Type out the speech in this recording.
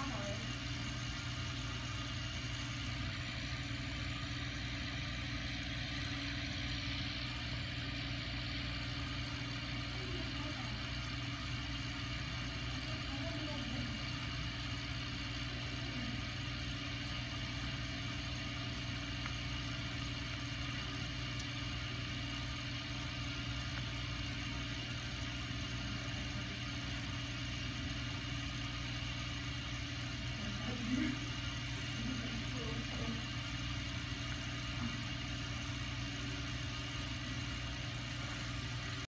汤头。